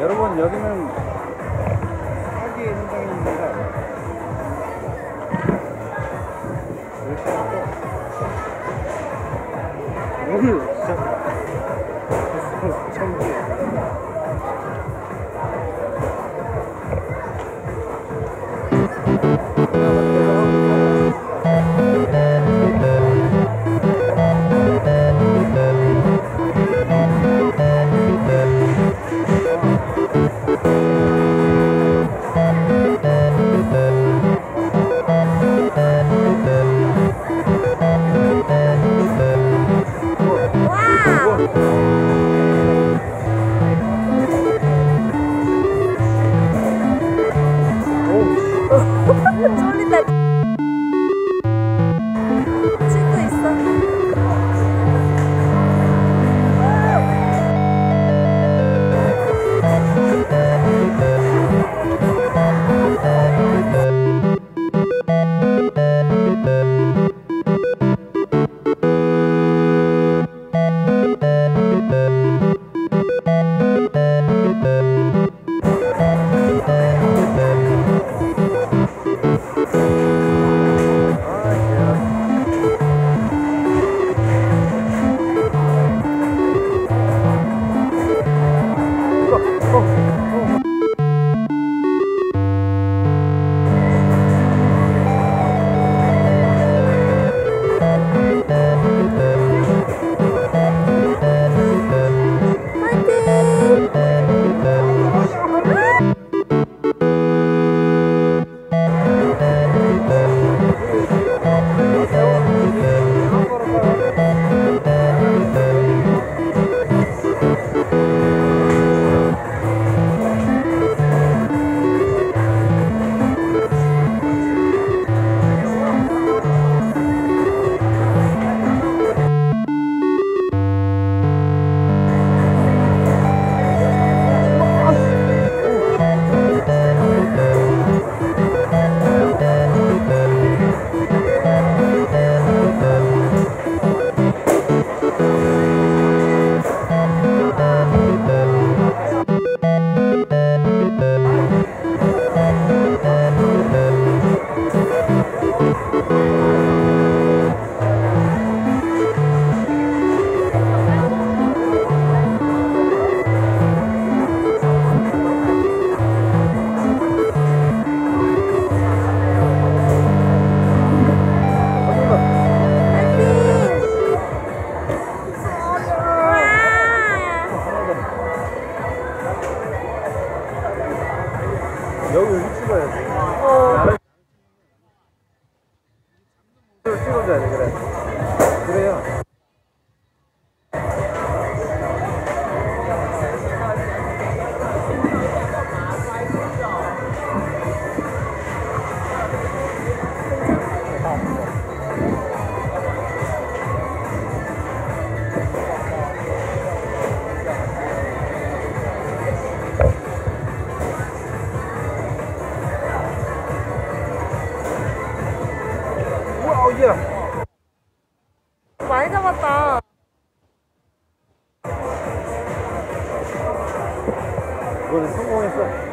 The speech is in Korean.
여러분 여기는 사기 현장입니다. 이렇게 하고 오늘 진짜 천지. 여 여기 찍어야지. 어. 예. 많이 잡았다. 이거는 성공했어.